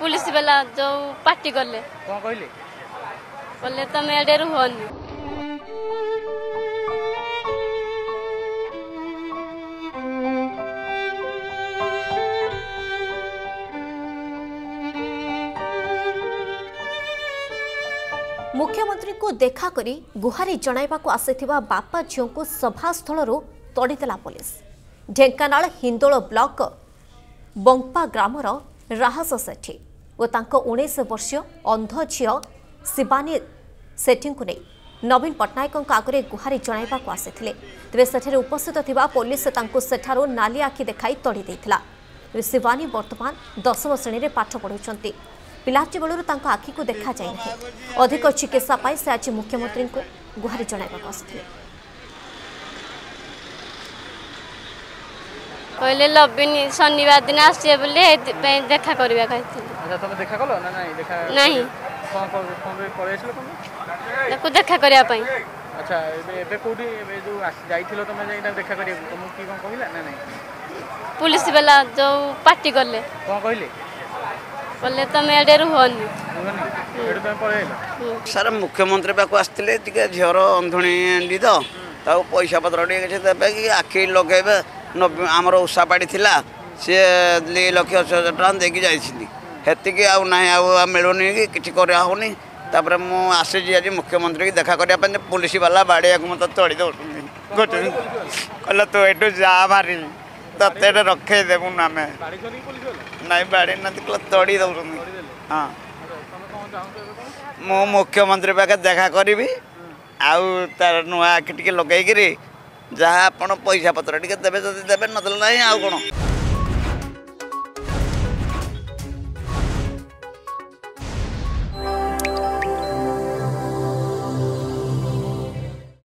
police ବାଲା ଯୋଉ party କଲେ କଣ କହିଲେ କହିଲେ ତମେ ଏଡେ ରୁହନି ମୁଖ୍ୟମନ୍ତ୍ରୀଙ୍କୁ ଦେଖା କରି ଗୁହାରି ଜଣାଇବାକୁ ଆସିଥିବା ବାପା ଝିଅଙ୍କୁ ସଭାସ୍ଥଳରୁ ତଡ଼ିଦେଲା ପୋଲିସ ଢେଙ୍କାନାଳ ହିନ୍ଦୋଳ ବ୍ଲକ ବଙ୍କା ଗ୍ରାମର ରାହାସ ସେଠୀ उन्नीस वर्ष अंध झी शिवानी सेठी को नहीं नवीन पट्टनायक आगे गुहारी जन आसते तेज सेठे उपस्थित थी पुलिस सेठू नाली आखि देखा तड़ी शिवानी बर्तमान दशम श्रेणी में पाठ पढ़ु पिलाजीवर तक आखि को देखा जाए अधिक चिकित्सा से आज मुख्यमंत्री को गुहारी जन आ କହିଲେ নাই ଶନିବାର ଦିନ ଆସିବେ ବୋଲି ଏଥିପାଇଁ ଦେଖା କରିବା କହିଥିଲି ନାହିଁ ତାକୁ ଦେଖା କରିବା ପାଇଁ আচ্ছা এবে কোডি এবে যে যাইছিল তুমি এটা দেখা করি তুমি কি কোন কইলা না নাই পুলিশ বেলা যে পার্টি করলে কোন কইলে বললে তুমি এডে রুহনি স্যার মুখ্যমন্ত্রী পাখ আসলে টিকে ঝিওর অন্ধুণী তো তাও পয়সা পত্র টিকে দেবে আখি লগাইবা ଆମର ଉଷା ପାଡ଼ି ଥିଲା ସିଏ ଦୁଇ ଲକ୍ଷ ଅଶୀ ହଜାର ଟଙ୍କା ଦେଇକି ଯାଇଛନ୍ତି ସେତିକି ଆଉ ନାହିଁ ଆଉ ମିଳୁନି କି କିଛି ହେଉନି ତାପରେ ମୁଁ ଆସିଛି ଆଜି ମୁଖ୍ୟମନ୍ତ୍ରୀକି ଦେଖା କରିବା ପାଇଁ ପୋଲିସ ବାଲା ବାଡ଼ିଆକୁ ମୋତେ ତଡ଼ି ଦେଉଛନ୍ତି କହିଲା ତୁ ଏଠୁ ଯା ଭାରି ତତେ ଏଠି ରଖେଇ ଦେବୁନି ଆମେ ନାଇଁ ବାଡ଼ି ନାହାନ୍ତି କହିଲା ତଡ଼ି ଦେଉଛନ୍ତି ହଁ ମୁଁ ମୁଖ୍ୟମନ୍ତ୍ରୀ ପାଖେ ଦେଖା କରିବି ଆଉ ତାର ନୂଆ ଆଖି ଟିକେ ଲଗେଇକିରି ଯାହା ଆପଣ ପଇସା ପତ୍ର ଟିକେ ଦେବେ ଯଦି ଦେବେ ନଦେଲେ ନାହିଁ ଆଉ କ'ଣ